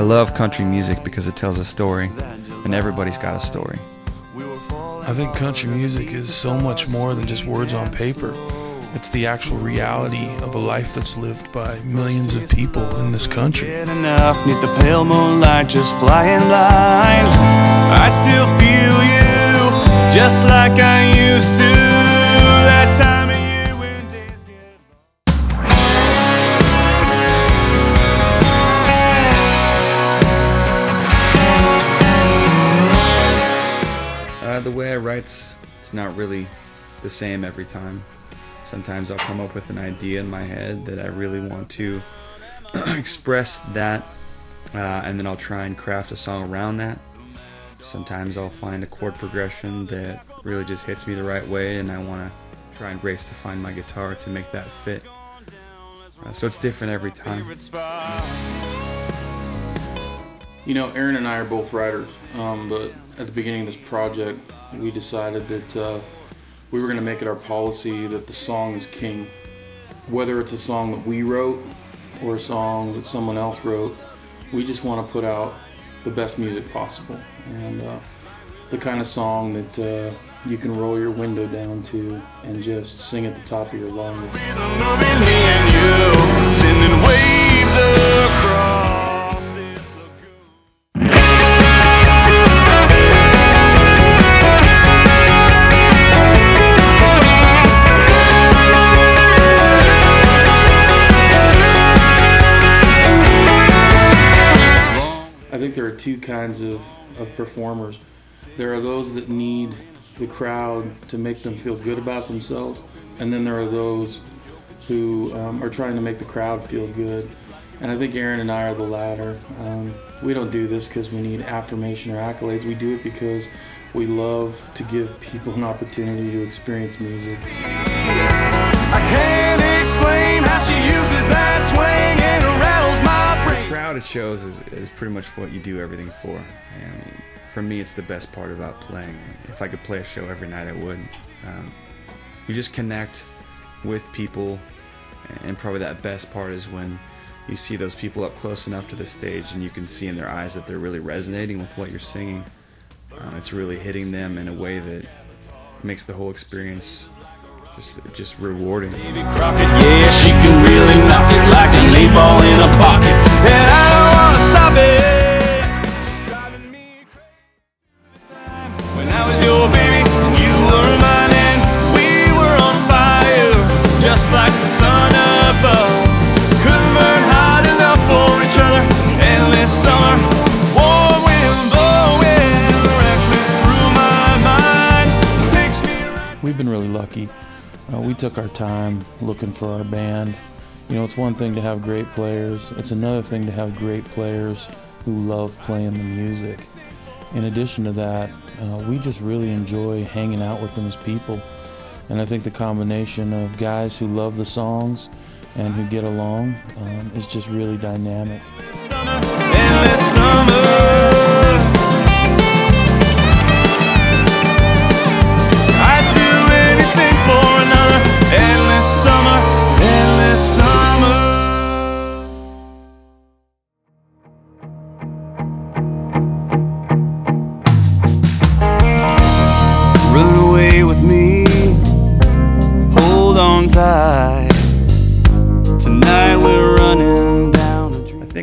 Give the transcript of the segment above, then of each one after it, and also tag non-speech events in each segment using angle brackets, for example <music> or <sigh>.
I remember you. I love country music because it tells a story, and everybody's got a story. I think country music is so much more than just words on paper. It's the actual reality of a life that's lived by millions of people in this country. Enough, need the pale moonlight just flying blind. I still feel you, just like I used to. Uh, the way I write's it's not really the same every time. Sometimes I'll come up with an idea in my head that I really want to <clears throat> express that, uh, and then I'll try and craft a song around that. Sometimes I'll find a chord progression that really just hits me the right way, and I want to try and race to find my guitar to make that fit. Uh, so it's different every time. You know, Aaron and I are both writers, um, but at the beginning of this project, we decided that uh, we were going to make it our policy that the song is king. Whether it's a song that we wrote or a song that someone else wrote, we just want to put out the best music possible. And uh, the kind of song that uh, you can roll your window down to and just sing at the top of your lungs. Two kinds of, of performers. There are those that need the crowd to make them feel good about themselves, and then there are those who um, are trying to make the crowd feel good. And I think Aaron and I are the latter. Um, we don't do this because we need affirmation or accolades. We do it because we love to give people an opportunity to experience music. Shows is, is pretty much what you do everything for. I mean, for me, it's the best part about playing. If I could play a show every night, I would. Um, you just connect with people, and probably that best part is when you see those people up close enough to the stage and you can see in their eyes that they're really resonating with what you're singing. Um, it's really hitting them in a way that makes the whole experience just just rewarding. Really lucky. Uh, we took our time looking for our band. You know, it's one thing to have great players, it's another thing to have great players who love playing the music. In addition to that, uh, we just really enjoy hanging out with them as people. And I think the combination of guys who love the songs and who get along um, is just really dynamic. summer,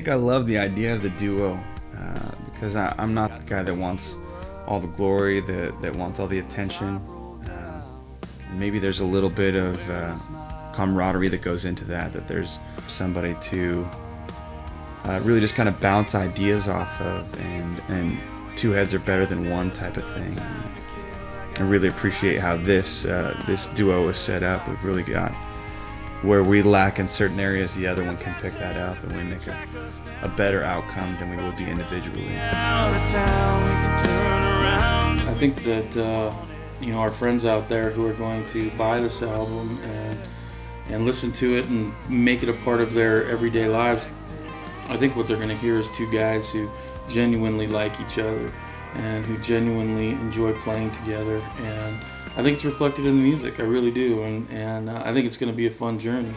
I love the idea of the duo uh, because I, I'm not the guy that wants all the glory, that, that wants all the attention. Uh, maybe there's a little bit of uh, camaraderie that goes into that, that there's somebody to uh, really just kind of bounce ideas off of, and, and two heads are better than one type of thing. I really appreciate how this uh, this duo is set up. We've really got where we lack in certain areas, the other one can pick that up, and we make a, a better outcome than we would be individually. I think that uh, you know our friends out there who are going to buy this album and and listen to it and make it a part of their everyday lives. I think what they're going to hear is two guys who genuinely like each other and who genuinely enjoy playing together. And I think it's reflected in the music. I really do, and and uh, I think it's going to be a fun journey.